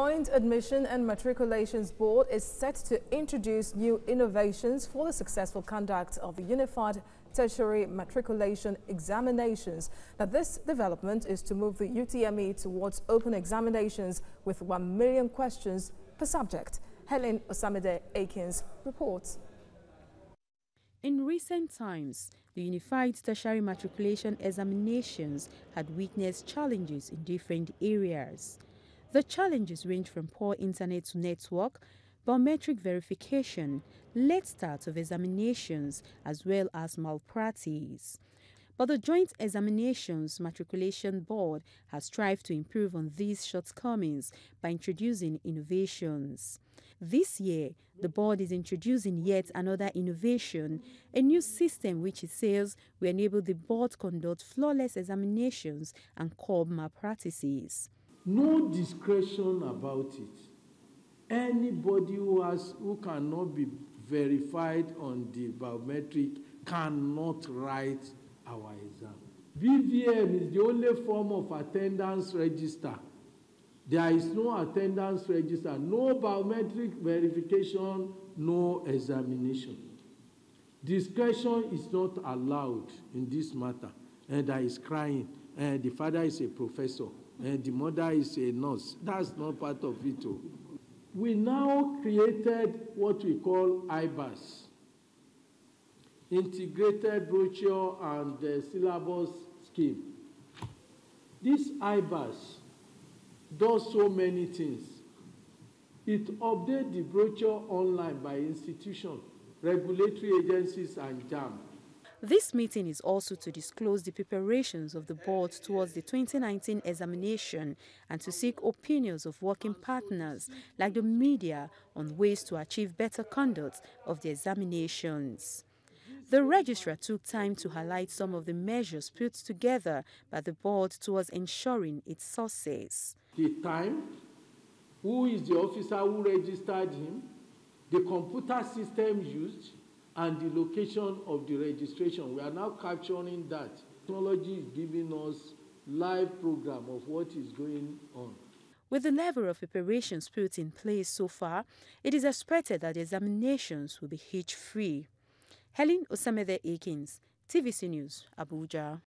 Joint Admission and Matriculations Board is set to introduce new innovations for the successful conduct of the Unified Tertiary Matriculation Examinations. Now, this development is to move the UTME towards open examinations with 1 million questions per subject. Helen Osamede Akins reports. In recent times, the Unified Tertiary Matriculation Examinations had witnessed challenges in different areas. The challenges range from poor internet to network, biometric verification, late start of examinations, as well as malpractice. But the Joint Examinations Matriculation Board has strived to improve on these shortcomings by introducing innovations. This year, the board is introducing yet another innovation, a new system which it says will enable the board to conduct flawless examinations and curb malpractices no discretion about it. Anybody who has who cannot be verified on the biometric cannot write our exam. Vvm is the only form of attendance register. There is no attendance register no biometric verification no examination. Discretion is not allowed in this matter and there is crying and the father is a professor and the mother is a nurse. That's not part of it. Too. We now created what we call IBAS, Integrated Brochure and uh, Syllabus Scheme. This IBAS does so many things. It updates the brochure online by institution, regulatory agencies, and JAM. This meeting is also to disclose the preparations of the board towards the 2019 examination and to seek opinions of working partners like the media on ways to achieve better conduct of the examinations. The registrar took time to highlight some of the measures put together by the board towards ensuring its success. The time, who is the officer who registered him, the computer system used, and the location of the registration. We are now capturing that. Technology is giving us live program of what is going on. With the level of preparations put in place so far, it is expected that the examinations will be hitch-free. Helen Osamede Akins, TVC News, Abuja.